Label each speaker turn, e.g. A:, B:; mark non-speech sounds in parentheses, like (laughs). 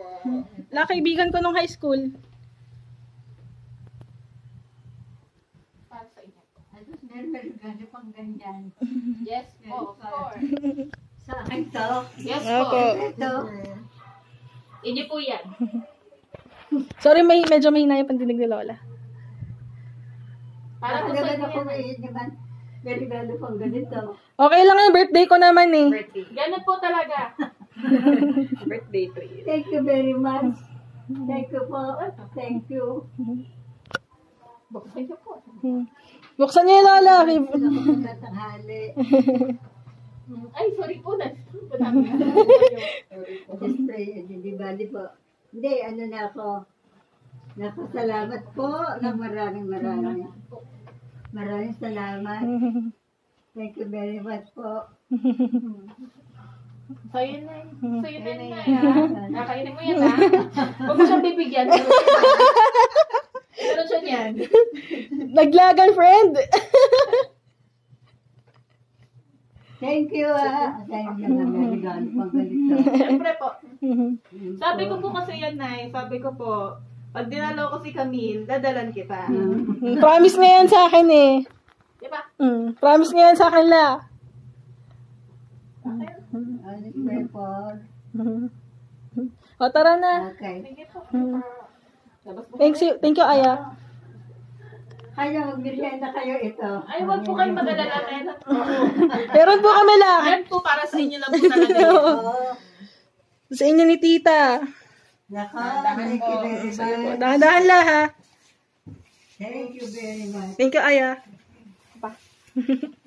A: po.
B: La, kaibigan ko nung high school.
A: Para sa inyo.
C: Meron gani pang ganyan.
A: Yes po, of course.
C: Sa akin to.
A: Yes po.
C: Ito.
A: Inyo po yan.
B: Sorry, may, medyo mahina yung pandinig ni Lola.
A: Para po
C: Para
A: sa
C: ako
A: inyo yan.
C: may naman. Meron gani pang ganito.
B: Okay lang yung birthday ko naman eh.
A: Birthday. Ganun po talaga. (laughs) (laughs)
D: Birthday treat.
C: Thank you very much. Thank you po. Thank you.
A: Buksan niyo po.
B: Hmm. Buksan niyo yung Lola.
C: Tanghali. (laughs)
A: Ay, sorry po.
C: Just pray. Hindi bali po. Hindi, ano na ako. Nakasalamat po ng maraming maraming. Maraming salamat. (laughs) Thank you very much po.
A: Na yun. Na yun na. Nakainin (laughs) mo yan ha. Huwag mo siyang bibigyan. (laughs) Meron siya niyan.
B: Naglagan, friend.
C: Thank you ah. Thank you na may regalo pang ganito.
A: Siyempre po. Sabi ko po kasi yan, Nay. Sabi ko po, pag dinalaw ko si Camille, dadalan kita.
B: Mm, Promise nga yan sa akin eh.
A: Di ba?
B: Mm, promise nga yan sa akin la.
C: For?
B: O, tara na.
C: Okay.
A: Po.
B: Thank you, thank you, Aya.
C: Kaya magmerienda kayo ito.
A: Ay, huwag po kayong mag-alala na (laughs)
B: Meron po kami la.
A: Yan po para sa inyo lang po talaga. (laughs)
C: Oo.
B: Sa inyo ni tita.
C: Naka,
A: Dahan
C: thank you
A: po.
C: very much.
B: Dahan-dahan la ha.
C: Thank you very much.
B: Thank you, Aya. Pa. (laughs)